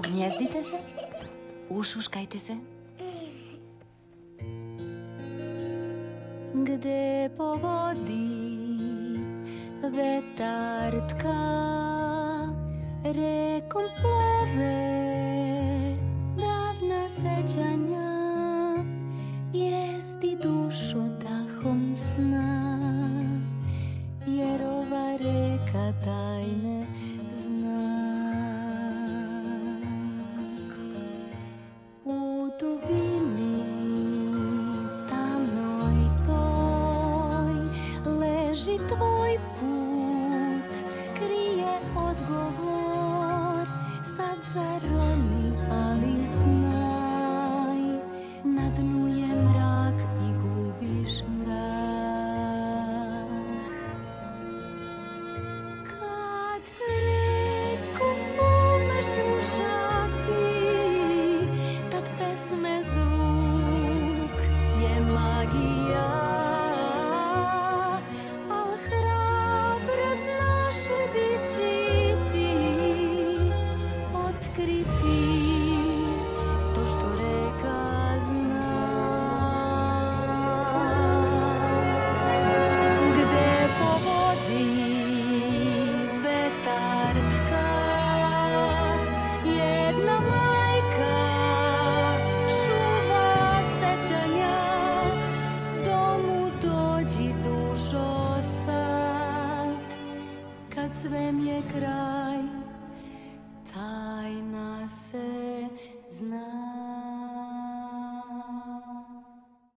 Ugnijezdite se, ušuškajte se. Gde povodi vetar tka, rekom plove davna sećanja, jesti dušo dahom sna, jer ova reka tajne лежить твой путь, кріє отговор, сад заронний, али знай на дно. kad svem je kraj.